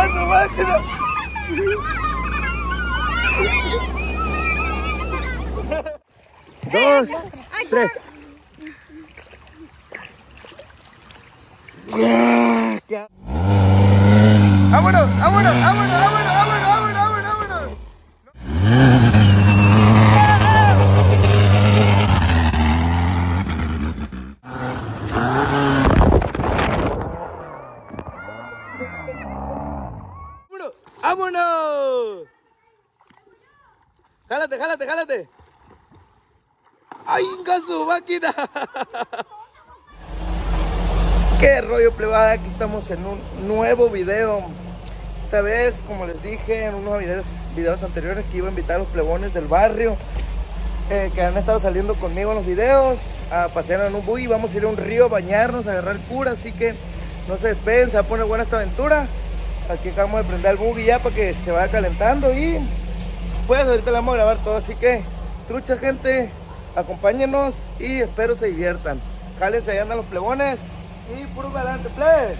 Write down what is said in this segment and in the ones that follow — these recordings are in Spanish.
¡Venga su máquina! Dos, tres. ¿Qué? ¡Vámonos! ¡Vámonos! ¡Vámonos! ¡Vámonos! ¡Vámonos! ¡Vámonos! ¡Vámonos! ¡Vámonos! ¡Jálate, jálate, jálate! ¡Ay, inga su máquina! ¿Qué rollo plebada? Aquí estamos en un nuevo video. Esta vez, como les dije en unos videos, videos anteriores, que iba a invitar a los plebones del barrio eh, que han estado saliendo conmigo en los videos a pasear en un buggy. Vamos a ir a un río a bañarnos, a agarrar cura. Así que no se despeguen, se va a poner buena esta aventura. Aquí acabamos de prender el buggy ya para que se vaya calentando y pues ahorita le vamos a grabar todo. Así que, trucha gente, acompáñenos y espero se diviertan. Jálense, ahí andan los plebones. Y puro adelante, plebes.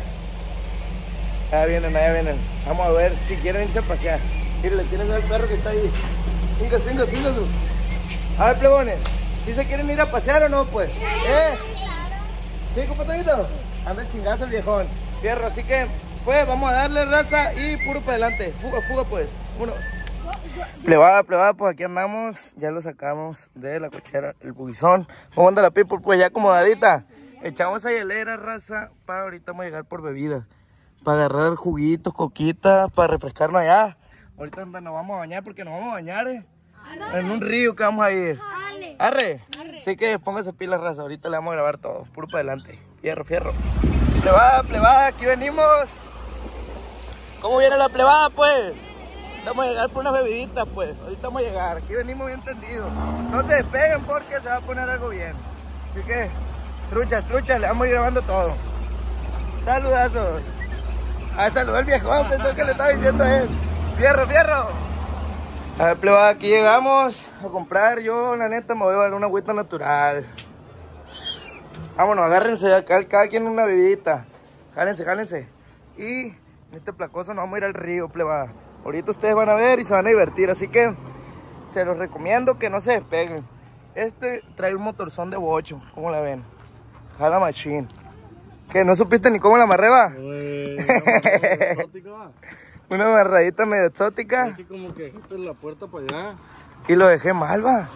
Allá vienen, allá vienen. Vamos a ver si quieren irse a pasear. Miren, tienen al perro que está ahí. Venga, venga, venga. A ver, plebones. ¿Si se quieren ir a pasear o no, pues? ¿Eh? ¿Sí, compadrito? Anda chingazo el viejón. Fierro, así que, pues, vamos a darle raza y puro para adelante. Fuga, fuga, pues. Uno. Plebada, plebada, pues aquí andamos. Ya lo sacamos de la cochera, el bugizón. ¿Cómo anda la people? Pues ya acomodadita. Echamos a hielera, raza, para ahorita vamos a llegar por bebida. Para agarrar juguitos, coquitas, para refrescarnos allá. Ahorita anda, nos vamos a bañar porque nos vamos a bañar, eh. En un río que vamos a ir. Arre. Así que póngase pilas, raza. Ahorita le vamos a grabar todo. Puro para adelante. Fierro, fierro. Plebada, plebada, aquí venimos. ¿Cómo viene la plebada, pues? Vamos a llegar por unas bebiditas, pues. Ahorita vamos a llegar. Aquí venimos bien tendidos. No se despeguen porque se va a poner algo bien. Así que, trucha, trucha, le vamos a ir grabando todo. Saludazos. Ah, saludó el viejo, pensó que le estaba diciendo a él. Fierro, fierro. A ver, plebada, aquí llegamos a comprar. Yo, la neta, me voy a dar una agüita natural. Vámonos, agárrense acá, cada quien una bebidita. Jálense, jálense. Y en este placoso nos vamos a ir al río, plebada. Ahorita ustedes van a ver y se van a divertir, así que se los recomiendo que no se despeguen. Este trae un motorzón de bocho, ¿cómo la ven? Jala machine. ¿Qué? ¿No supiste ni cómo la amarré, va? Una amarradita medio exótica. Aquí como que dejaste la puerta para allá. Y lo dejé mal, va.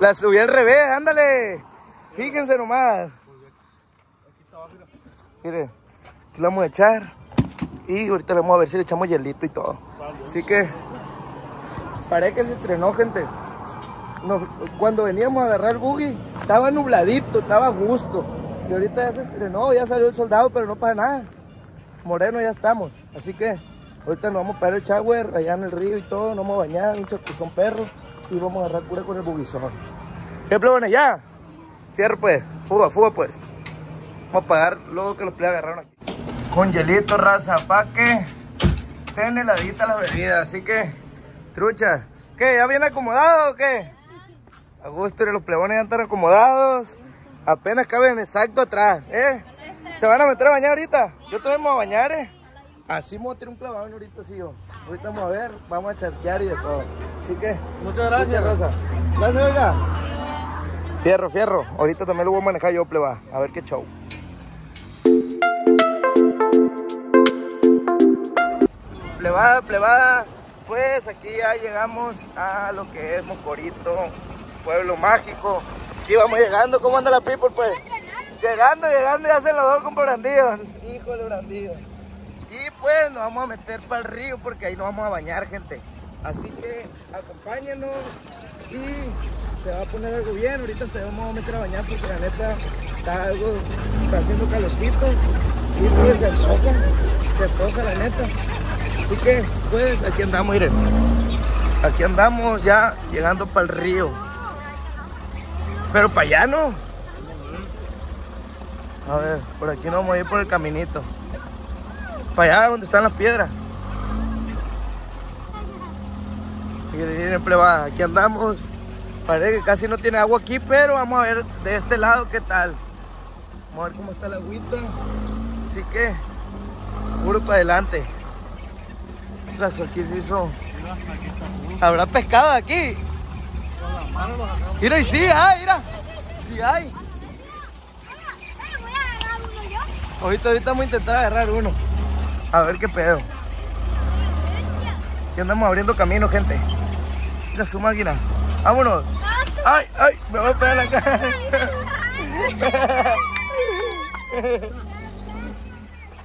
La subí al revés, ándale. Fíjense nomás. Mire, aquí la vamos a echar. Y ahorita le vamos a ver si le echamos hielito y todo. Así que, parece que se estrenó, gente. Cuando veníamos a agarrar buggy, estaba nubladito, estaba a gusto. Y ahorita ya se estrenó, ya salió el soldado, pero no pasa nada. Moreno ya estamos. Así que, ahorita nos vamos a parar el shower allá en el río y todo. Nos vamos a bañar, un chapuzón perro. Y vamos a agarrar cura con el buguizón. ¿Qué plebones? ¿Ya? Fierro pues, fuga, fuga pues. Vamos a pagar luego que los plebes agarraron aquí. Con hielito, raza, pa' que estén heladitas las bebidas. Así que, trucha. ¿Qué? ¿Ya bien acomodado o qué? A gusto, y los plebones ya están acomodados. Apenas caben exacto atrás, ¿eh? ¿Se van a meter a bañar ahorita? Yo también me voy a bañar, ¿eh? Así me voy a tirar un clavado ahorita, sí yo. Ahorita vamos a ver, vamos a charquear y de todo. Así que, Muchas gracias. Raza. Gracias, oiga. Fierro, fierro. Ahorita también lo voy a manejar yo, pleba. A ver qué show. Plebada, plebada. Pues aquí ya llegamos a lo que es Mocorito, pueblo mágico. Aquí vamos llegando. ¿Cómo anda la people, pues? Llegando, llegando, ya se lo doy con Brandillo. Híjole, Brandillo. Y pues nos vamos a meter para el río porque ahí nos vamos a bañar, gente. Así que acompáñenos y se va a poner algo bien. Ahorita te vamos a meter a bañar porque la neta está algo, está haciendo calorcito. Y pues se antoja, se antoja la neta. Así que pues aquí andamos, miren. Aquí andamos ya llegando para el río. Pero para allá no. A ver, por aquí nos vamos a ir por el caminito. Para allá donde están las piedras. Miren, plebada, aquí andamos. Parece que casi no tiene agua aquí, pero vamos a ver de este lado qué tal. Vamos a ver cómo está la agüita. Así que, puro para adelante. Aquí se hizo. ¿Habrá pescado aquí? Mira, y sí hay, mira. Sí hay. Ahorita, ahorita vamos a intentar agarrar uno. A ver qué pedo. Aquí andamos abriendo camino, gente. Mira su máquina. Vámonos. Ay, ay, me voy a pegar la cara.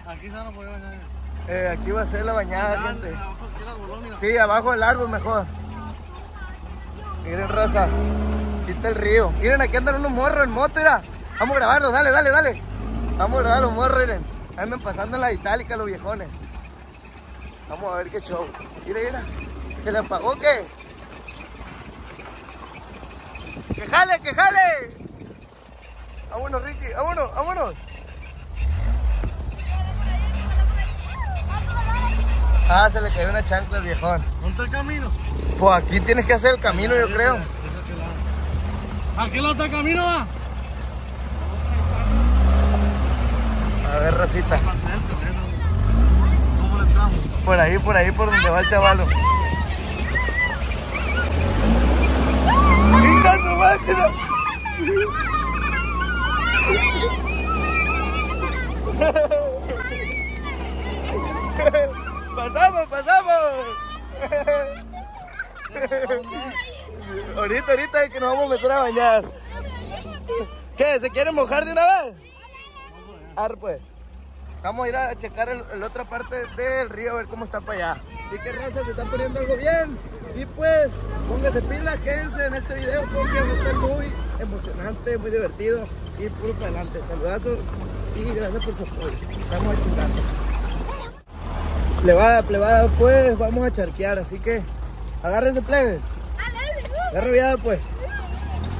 Aquí se van a poder bañar. Eh, aquí va a ser la bañada, gente. abajo. Sí, abajo del árbol mejor. Miren, raza. Aquí está el río. Miren, aquí andan unos morros en moto, mira. Vamos a grabarlos, dale, dale, dale. Vamos a grabar los morros, miren. Andan pasando en la itálica los viejones. Vamos a ver qué show. Mira, mira. ¿Se le apagó qué? ¡Que jale, que jale! Vámonos, Ricky, vámonos, vámonos. Ah, se le cayó una chancla al viejón. ¿Dónde está el camino? Pues aquí tienes que hacer el camino, yo creo. ¿A qué lado está el camino va? A ver, racita. ¿Cómo le entramos? Por ahí, por ahí, por donde va el chavalo. ¡Hija su máquina! ¡Pasamos, pasamos! ahorita, ahorita es que nos vamos a meter a bañar. ¿Qué? ¿Se quieren mojar de una vez? Ar, pues. Vamos a ir a checar la otra parte del río a ver cómo está para allá. Así que raza, se está poniendo algo bien. Y pues, póngase pila, quédense en este video porque va a estar muy emocionante, muy divertido y puro para adelante. Saludazos y gracias por su apoyo. Vamos a chingar. Plebada, plebada, pues vamos a charquear, así que agárrense plebe. Agarra viada pues.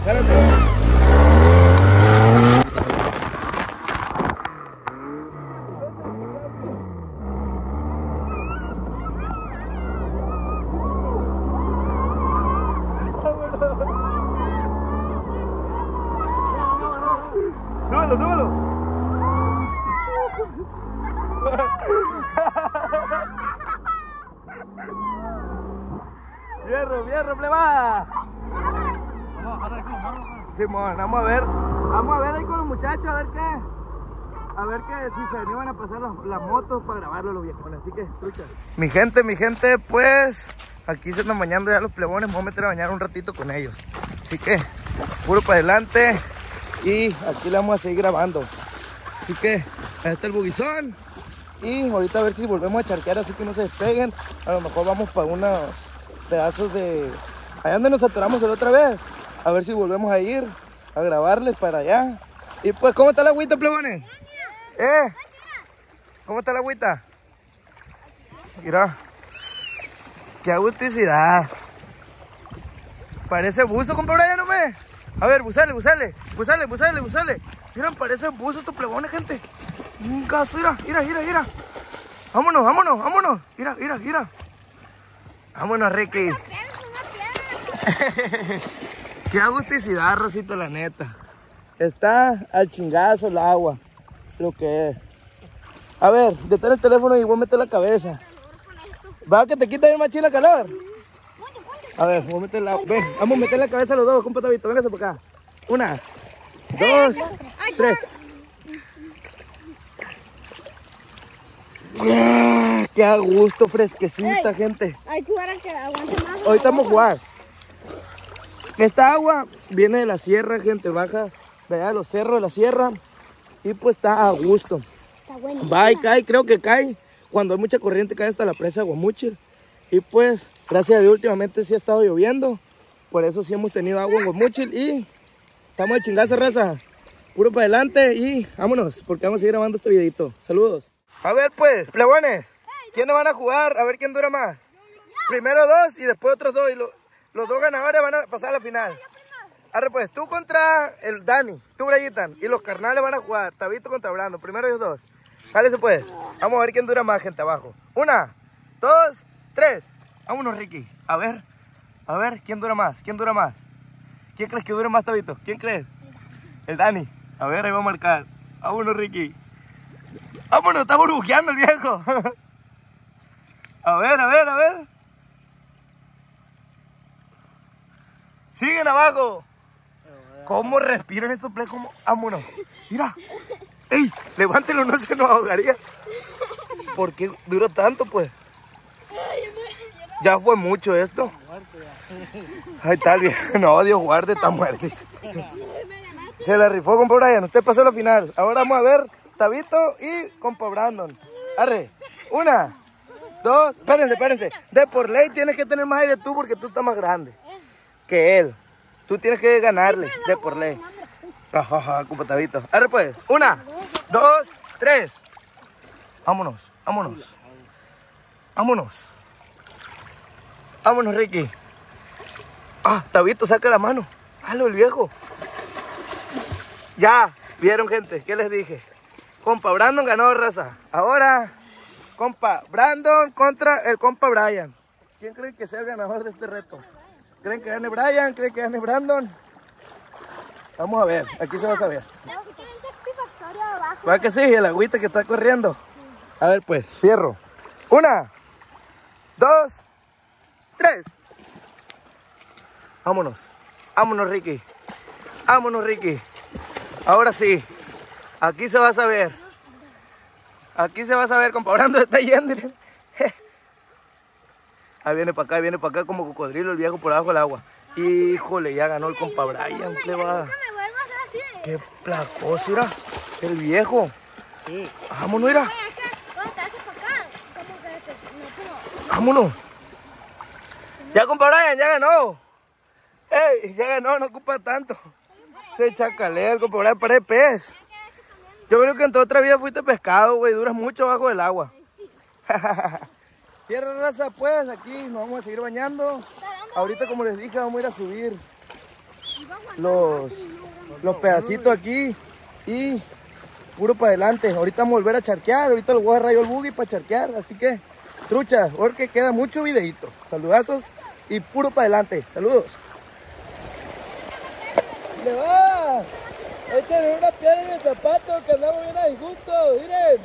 Agárrate. Súbelo, súbelo. Fierro, fierro, plebada. Vamos a bajar aquí, vamos a bajar. Simón, vamos a ver. Vamos a ver ahí con los muchachos, a ver qué. A ver qué, si a pasar las, motos para grabarlo los viejones. Así que. Mi gente, mi gente, pues. Aquí se están bañando ya los plebones. Me voy a meter a bañar un ratito con ellos. Así que, puro para adelante. Y aquí le vamos a seguir grabando. Así que, ahí está el buguizón. Y ahorita a ver si volvemos a charquear así que no se despeguen. A lo mejor vamos para unos pedazos de... Allá donde nos atoramos la otra vez. A ver si volvemos a ir a grabarles para allá. Y pues, ¿cómo está la agüita, plebones? ¿Eh? ¿Cómo está la agüita? Mira. Qué agusticidad. Parece buzo, compa Brian, no me. A ver, busale, busale, busale, busale, busale. Miren, parece buzo estos plebones, gente. Un caso, mira, mira, mira, mira. Vámonos, vámonos, vámonos. Mira, mira, mira. Vámonos, Ricky. Qué agusticidad, Rosito, la neta. Está al chingazo el agua, lo que es. A ver, detén el teléfono y voy a meter la cabeza. ¿Va que te quita bien machín la calor? A ver, voy a meter la... Ven, vamos a meter la cabeza los dos, compa Tabito, véngase para acá. Una, dos, tres. Ah, Qué a gusto, fresquecita, gente. Hay que jugar a que aguante más. Ahorita vamos a jugar. Esta agua viene de la sierra, gente, baja de allá de los cerros de la sierra y pues está a gusto. Está bueno. Va y cae, creo que cae. Cuando hay mucha corriente cae hasta la presa de Guamuchil. Y pues, gracias a Dios, últimamente sí ha estado lloviendo. Por eso sí hemos tenido agua en Guamuchil y estamos de chingaza, raza. Puro para adelante y vámonos, porque vamos a seguir grabando este videito. Saludos. A ver pues, plebones, ¿quiénes van a jugar? A ver quién dura más. Primero dos y después otros dos. Y lo- los dos ganadores van a pasar a la final. Arre pues, tú contra el Dani, tú Brayitan, y los carnales van a jugar, Tabito contra Brando, primero ellos dos. Jálese pues, vamos a ver quién dura más, gente, abajo. Una, dos, tres. Vámonos, Ricky. A ver, a ver, ¿quién dura más? ¿Quién dura más? ¿Quién crees que dure más, Tabito? ¿Quién crees? El Dani. A ver, ahí va a marcar. Vámonos, Ricky. Vámonos, está burbujeando el viejo. A ver, a ver, a ver. Siguen abajo. ¿Cómo respiran estos plebes? ¿Cómo? Vámonos. Mira. ¡Ey! Levántelo, no se nos ahogaría. ¿Por qué duró tanto, pues? Ya fue mucho esto. Está el viejo. No, Dios guarde, está muerto. Se la rifó con Brian. Usted pasó la final. Ahora vamos a ver Tabito y compa Brandon. Arre. Una, dos. Espérense, espérense. De por ley tienes que tener más aire tú porque tú estás más grande que él. Tú tienes que ganarle. De por ley. Ajaja, compa Tabito. Arre pues. Una, dos, tres. Vámonos, vámonos. Vámonos. Vámonos, Ricky. Ah, Tabito, saca la mano. Halo, el viejo. Ya, vieron, gente. ¿Qué les dije? Compa Brandon ganó raza. Ahora, compa Brandon contra el compa Brian. ¿Quién creen que sea el ganador de este reto? ¿Creen que gane Brian? ¿Creen que gane Brandon? Vamos a ver, aquí se va a saber. ¿Va que sí? El agüita que está corriendo. A ver, pues, fierro. Una, dos, tres. Vámonos. Vámonos, Ricky. Vámonos, Ricky. Ahora sí. Aquí se va a saber. Aquí se va a saber, compa. Ahora, ¿dónde está yendo? Ahí viene para acá, ahí viene para acá como cocodrilo el viejo por abajo del agua. Híjole, ya ganó el compa Brian. ¿Qué va? Nunca me vuelvo a hacer así. Qué placoso, mira. El viejo. Vámonos, mira. Vámonos. Ya, compa Brian, ya ganó. Ey, ya ganó, no ocupa tanto. Se chacalea el compa Brian, parece pez. Yo creo que en tu otra vida fuiste pescado, güey. Duras mucho bajo del agua. Tierra raza, pues, aquí nos vamos a seguir bañando. Ahorita, como les dije, vamos a ir a subir los, los pedacitos aquí y puro para adelante. Ahorita vamos a volver a charquear. Ahorita lo voy a agarrar yo el buggy para charquear. Así que, trucha, porque queda mucho videito. Saludazos y puro para adelante. Saludos. Échale una piedra en el zapato que andamos bien a disgusto. Miren,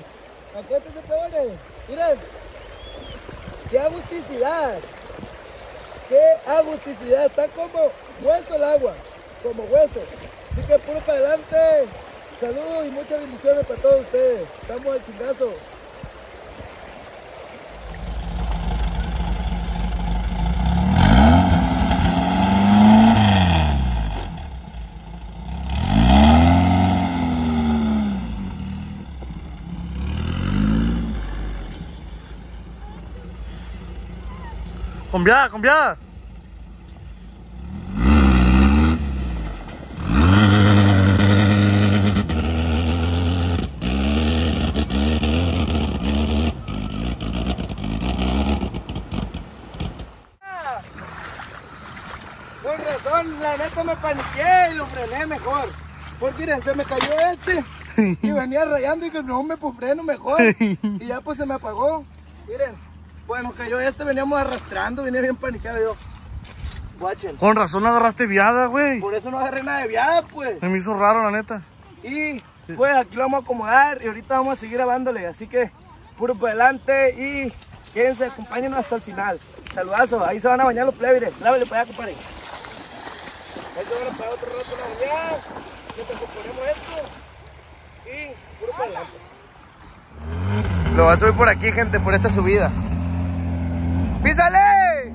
acá pone. Miren, qué agusticidad. Qué agusticidad. Está como hueso el agua, como hueso. Así que puro para adelante. Saludos y muchas bendiciones para todos ustedes. Estamos al chingazo. Combiada, combiada. Con razón, la neta me paniqué y lo frené mejor. Porque miren, se me cayó este y venía rayando y que no me pues freno mejor. Y ya pues se me apagó. Miren, bueno, cayó este, veníamos arrastrando, venía bien paniqueado yo. Guachen. Con razón agarraste viada, güey. Por eso no agarré nada de viada, pues. Se me hizo raro, la neta. Y pues aquí lo vamos a acomodar y ahorita vamos a seguir grabándole. Así que puro para adelante y quédense, acompáñenos hasta el final. Saludazos, ahí se van a bañar los plebes. Grábale para allá, compadre. Ahí se van a parar otro rato a bañar. Mientras componemos esto. Y puro para adelante. Lo va a subir por aquí, gente, por esta subida. ¡Písale!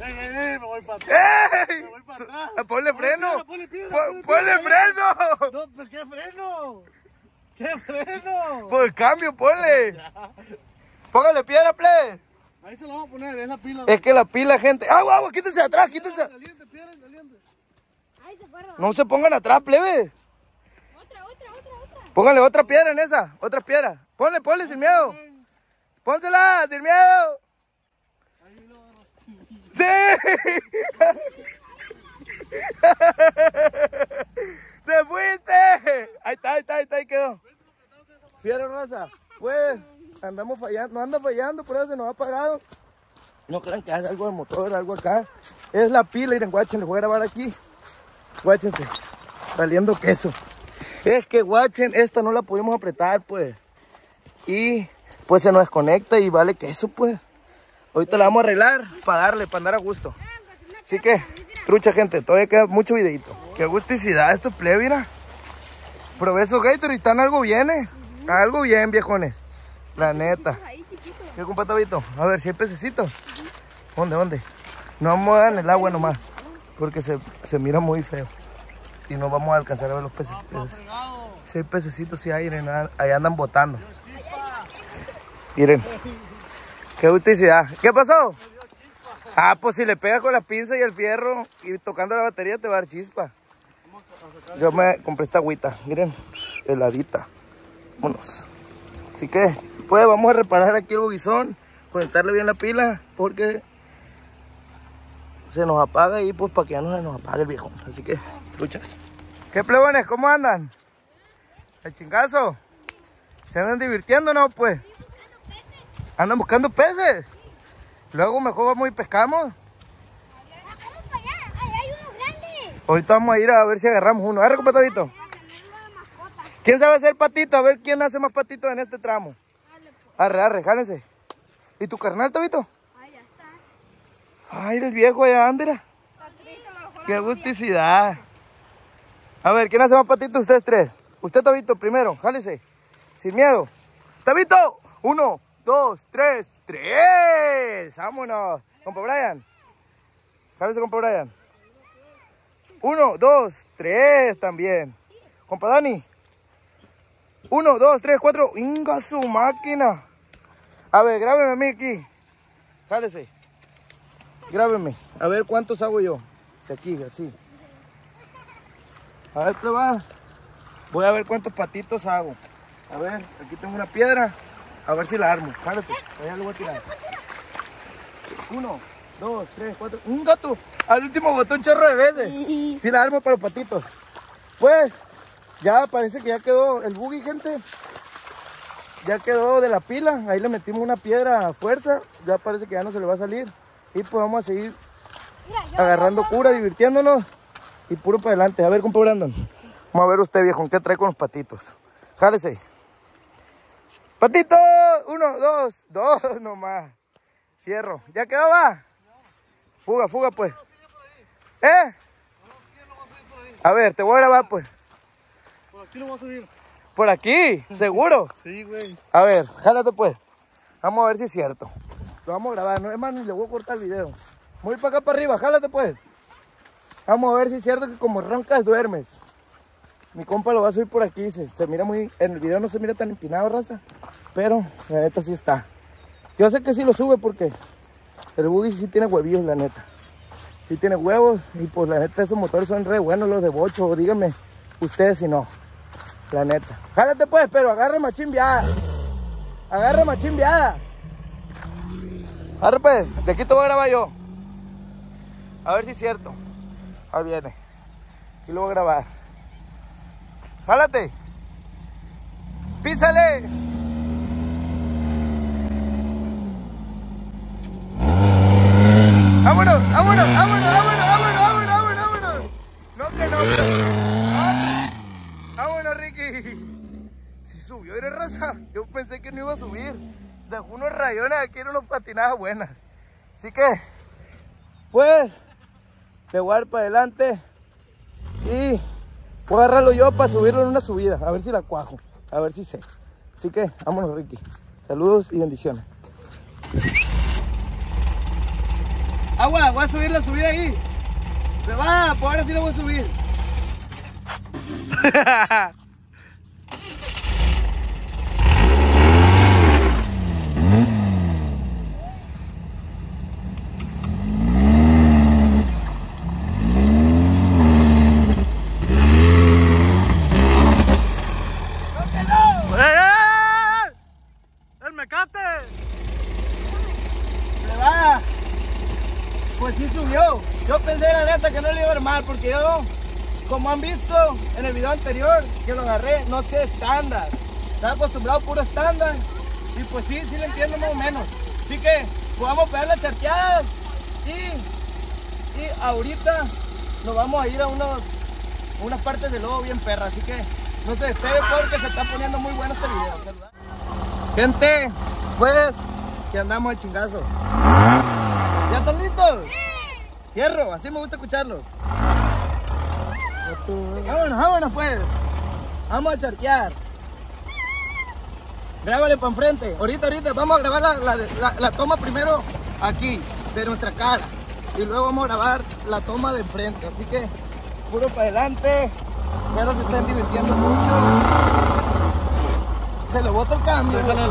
¡Ey, ey, ey! Me voy para atrás. ¡Ey! Me voy para atrás. ¡Ponle freno! Ponle piedra, Pon- ponle ¡Ponle piedra. freno! No, pues, ¿qué freno? ¿Qué freno? Por el cambio, ponle. Póngale piedra, plebe. Ahí se lo vamos a poner, es la pila. Es que la pila, gente. ¡Agua, agua! Quítense de atrás, quítense. Caliente, piedra caliente. Ahí se fue. No se pongan atrás, plebe. Otra, otra, otra, otra. Póngale otra piedra en esa. Otra piedra. Ponle, ponle sin miedo. Pónsela, sin miedo. ¡Sí! ¡Te fuiste! Ahí está, ahí está, ahí está, ahí quedó. Fiera raza. Pues, andamos fallando, no anda fallando, por eso se nos ha apagado. No crean que es algo de motor, algo acá. Es la pila, miren, guachen, les voy a grabar aquí. Guáchense, saliendo queso. Es que guachen, esta no la pudimos apretar, pues. Y pues se nos desconecta y vale que eso pues. Ahorita la vamos a arreglar para darle, para andar a gusto. Así que, trucha gente, todavía queda mucho videito. Qué agusticidad estos plebe, mira. Esos Gator y están algo bien, eh. Algo bien, viejones. La neta. ¿Qué compa Tabito? A ver, si hay pececitos. ¿Dónde, dónde? No vamos a dar en el agua nomás. Porque se, se mira muy feo. Y no vamos a alcanzar a ver los pececitos. Si hay pececitos, si hay, ahí andan botando. Miren. Qué agusticidad. ¿Qué pasó? Ah, pues si le pegas con la pinza y el fierro y tocando la batería te va a dar chispa. Yo me compré esta agüita, miren, heladita. Vámonos. Así que, pues vamos a reparar aquí el boguizón, conectarle bien la pila, porque se nos apaga y pues para que ya no se nos apague el viejo. Así que, luchas. ¿Qué plebones? ¿Cómo andan? ¿El chingazo? ¿Se andan divirtiendo no, pues? Andan buscando peces. Luego mejor vamos y pescamos. Ahorita vamos a ir a ver si agarramos uno. Agarra, patadito. ¿Quién sabe hacer patito? A ver quién hace más patitos en este tramo. Arre, arre, jálense. ¿Y tu carnal, Tabito? Ahí está. Ay, el viejo allá, Andera. Qué agusticidad. A ver, ¿quién hace más patitos ustedes tres? Usted, Tabito, primero, jálese. Sin miedo. ¡Tabito! Uno, dos, tres, tres. Vámonos. Compa Brian. Jálese, compa Brian. Uno, dos, tres también. Compa Dani. Uno, dos, tres, cuatro. Inga su máquina. A ver, grábeme a mí aquí. Jálese. Grábeme. A ver cuántos hago yo. De aquí, así. A ver, ¿qué va? Voy a ver cuántos patitos hago. A ver, aquí tengo una piedra. A ver si la armo. Jálate. Allá lo voy a tirar. Uno, dos, tres, cuatro. Un gato. Al último botón chorro de veces. Sí la armo para los patitos. Pues, ya parece que ya quedó el buggy, gente. Ya quedó de la pila. Ahí le metimos una piedra a fuerza. Ya parece que ya no se le va a salir. Y pues vamos a seguir Mira, agarrando cura, divirtiéndonos. Y puro para adelante. A ver, compa Brandon. Vamos a ver usted, viejo, ¿qué trae con los patitos? Jálese. Patito. Uno, dos, dos nomás. Fierro. ¿Ya quedó, va? Fuga, fuga, pues. ¿Eh? A ver, te voy a grabar, pues. Por aquí lo voy a subir. Por aquí, seguro. Sí, güey. A ver, jálate, pues. Vamos a ver si es cierto. Lo vamos a grabar, no es más, ni le voy a cortar el video. Voy para acá para arriba, jálate, pues. Vamos a ver si es cierto que como roncas duermes. Mi compa lo va a subir por aquí, se, se mira muy... En el video no se mira tan empinado, raza. Pero la neta sí está. Yo sé que sí lo sube porque el buggy sí tiene huevillos, la neta. Sí tiene huevos y pues la neta esos motores son re buenos los de bocho. Díganme ustedes si no. La neta. Jálate pues, pero agarra machín viada. Agarra machín viada. Pues, de aquí te voy a grabar yo. A ver si es cierto. Ahí viene. Aquí lo voy a grabar. Jálate. Písale. Vámonos, vámonos, vámonos, vámonos, vámonos, vámonos, vámonos. No que no. Ah, Vámonos, Ricky. Si subió, eres raza. Yo pensé que no iba a subir. Dejó unos rayones aquí, eran unas patinadas buenas. Así que, pues, le voy a dar para adelante. Y voy a agarrarlo yo para subirlo en una subida. A ver si la cuajo. A ver si sé. Así que, vámonos, Ricky. Saludos y bendiciones. Agua, voy a subir la subida ahí. Va, pues ahora sí la voy a subir. ¡Eh! ¡El mecate! Se va. Pues sí subió. Yo pensé la neta que no le iba a ver mal porque yo, como han visto en el video anterior, que lo agarré, no sé estándar. Estaba acostumbrado a puro estándar. Y pues sí, sí le entiendo más o menos. Así que vamos a pegar las charqueadas. Y, y ahorita nos vamos a ir a unos, unas partes de lobo bien perra. Así que no se despegue porque se está poniendo muy bueno este video. ¿verdad? Gente, pues, que andamos al chingazo. ¿Ya están listos? Hierro, así me gusta escucharlo. Vámonos, vámonos pues. Vamos a charquear. Grábale para enfrente. Ahorita, ahorita, vamos a grabar la, la- la- la toma primero aquí, de nuestra cara. Y luego vamos a grabar la toma de enfrente. Así que, puro para adelante. Espero se estén divirtiendo mucho. Se le bota el cambio. Déjale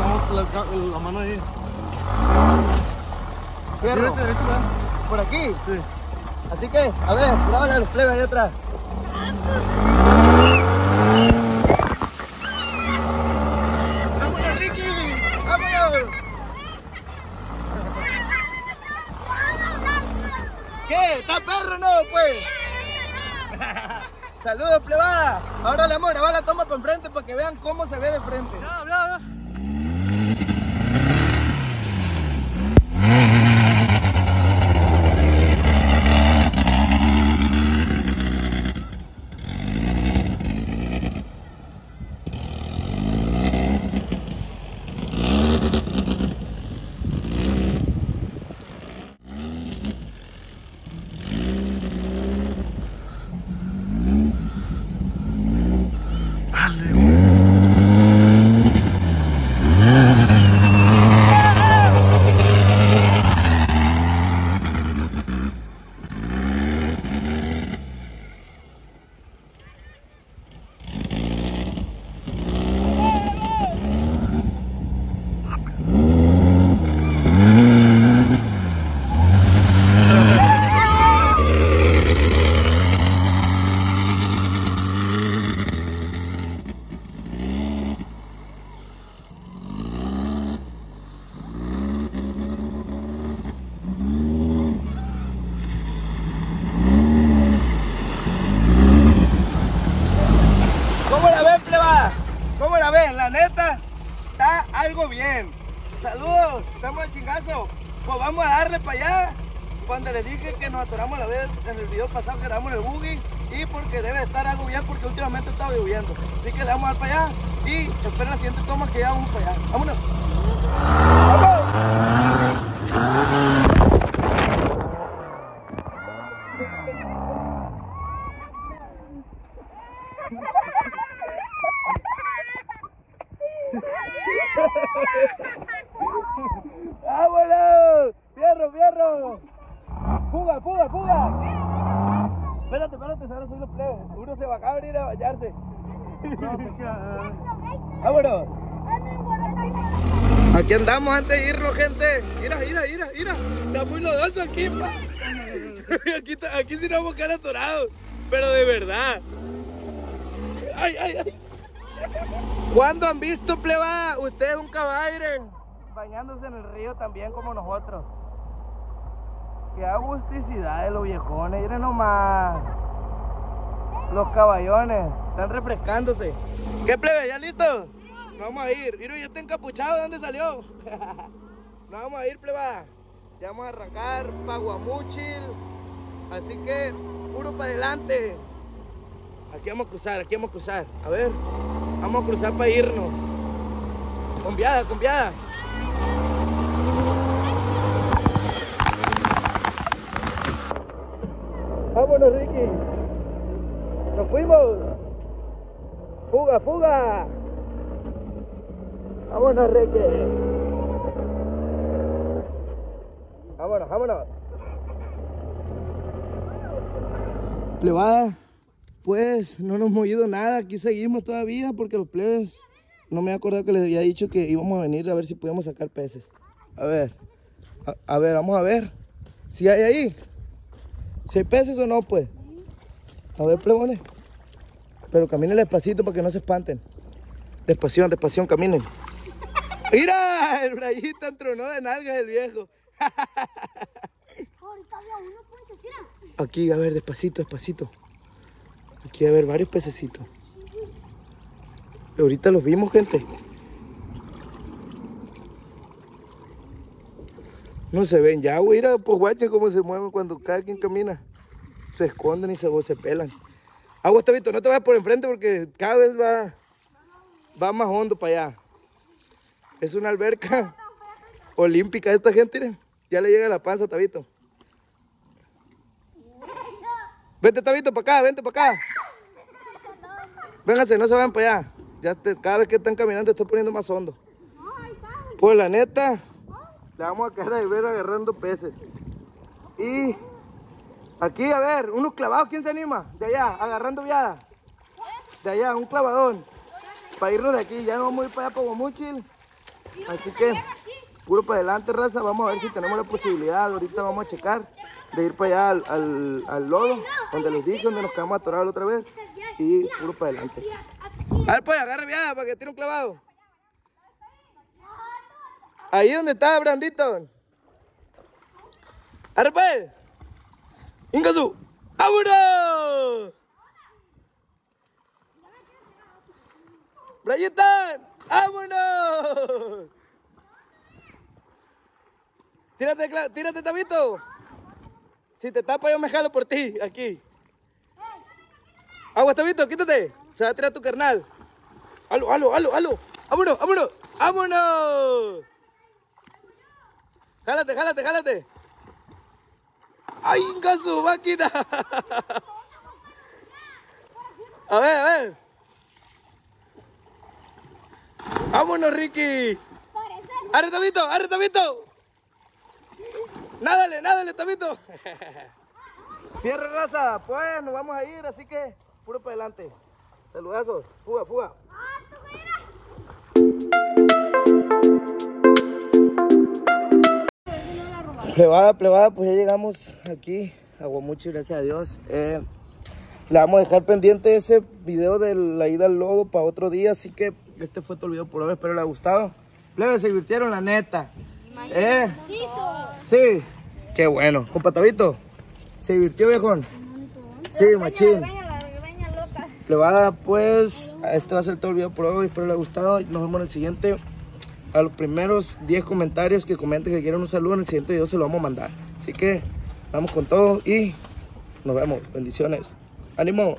la, mano ahí. Fierro. Derecho, derecho, ¿verdad? Por aquí. Sí. Así que, a ver, grábale a los plebes ahí atrás. ¿Qué? ¿Está perro o no, pues? Saludos, plebada. Ahora le vamos a grabar la toma para enfrente para que vean cómo se ve de frente ya. ¿Cómo la ven, pleba? ¿Cómo la ven? La neta, está algo bien. Estamos al chingazo. Pues vamos a darle para allá. Cuando les dije que nos atoramos la vez en el video pasado que grabamos el buggy y porque debe estar algo bien porque últimamente está lloviendo. Así que le vamos a dar para allá y esperen la siguiente toma que ya vamos para allá. Vámonos. ¡Vamos! ¡Vámonos! ¡Fierro, fierro! ¡Fuga, fuga, fuga! Espérate, espérate, ahora soy los plebes. Uno se va a abrir a bañarse. No, pues ya. ¡Vámonos! Aquí andamos antes irnos, gente. Mira, mira, mira, mira. Está muy lodoso aquí, pa. Aquí, aquí sí nos vamos a quedar atorados. Pero de verdad. Ay, ay, ay. ¿Cuándo han visto, pleba? Ustedes un cabaire bañándose en el río también como nosotros. Qué agusticidad de los viejones, miren nomás. Los caballones están refrescándose. ¿Qué plebe? ¿Ya listo? Nos vamos a ir. Mira, ya está encapuchado. ¿De dónde salió? Nos vamos a ir, pleba. Ya vamos a arrancar pa' Guamuchil. Así que, puro para adelante. Aquí vamos a cruzar, aquí vamos a cruzar. A ver, vamos a cruzar para irnos. Conviada, conviada. Vámonos, Ricky. Nos fuimos. Fuga, fuga. Vámonos, Ricky. Vámonos, vámonos. Plebada, pues no nos hemos ido nada. Aquí seguimos todavía porque los plebes no me acordado que les había dicho que íbamos a venir a ver si podíamos sacar peces. A ver, a, a ver, vamos a ver si hay ahí. Si hay peces o no, pues. A ver, plebones. Pero caminen despacito para que no se espanten. Despación, despación, caminen. ¡Mira! El Brayita entronó de nalgas el viejo. Ahorita había uno, pues. Aquí, a ver, despacito, despacito. Aquí, a ver, varios pececitos. Ahorita los vimos, gente. No se ven ya, güey. Mira, pues guachen cómo se mueven cuando cada quien camina. Se esconden y se, se pelan. Agua, Gustavito, no te vayas por enfrente porque cada vez va, va más hondo para allá. Es una alberca olímpica esta gente. Ya le llega la panza a Tabito. Vente, Tabito, para acá, vente para acá. Vénganse, no se vayan para allá. Ya te- cada vez que están caminando estoy poniendo más hondo. Pues la neta, le vamos a quedar de ver agarrando peces. Y aquí, a ver, unos clavados, ¿quién se anima? De allá, agarrando viada. De allá, un clavadón. Para irnos de aquí, ya no vamos a ir para allá para Guamuchil. Así que, puro para adelante, raza. Vamos a ver si tenemos la posibilidad. Ahorita vamos a checar de ir para allá al, al, lodo, donde les dije, donde nos quedamos atorados otra vez. Y puro para adelante. A ver, pues, agarre viada para que tire un clavado. Ahí donde está Brandito. Arre pues. Ingasu. ¡Vámonos! Brian, ¡vámonos! Tírate, tírate, Tabito. Si te tapa, yo me jalo por ti, aquí. Agua, Tabito, quítate. Se va a tirar tu carnal. ¡Halo, halo, halo, halo! ¡Vámonos, vámonos! ¡Vámonos! Jálate, jálate, jálate. ¡Ay, inga su máquina! A ver, a ver. ¡Vámonos, Ricky! ¡Arre, Tabito! ¡Arre, Tabito! ¡Nádale, nádale, Tabito! Cierre, raza. Pues nos vamos a ir, así que puro para adelante. Saludazos. Fuga, fuga. Plebada, plebada, pues ya llegamos aquí a Guamuchi, gracias a Dios. Eh, le vamos a dejar pendiente ese video de la ida al lodo para otro día, así que este fue todo el video por hoy, espero les haya gustado. Plebes, se divirtieron, la neta. ¿Eh? Sí. Sí. Qué bueno. Compa Tabito, ¿se divirtió, viejón? Sí, machín. Plebada, pues, este va a ser todo el video por hoy. Espero les haya gustado. Nos vemos en el siguiente. A los primeros 10 comentarios que comenten que quieren un saludo, en el siguiente video se lo vamos a mandar. Así que, vamos con todo y nos vemos. Bendiciones. ¡Ánimo!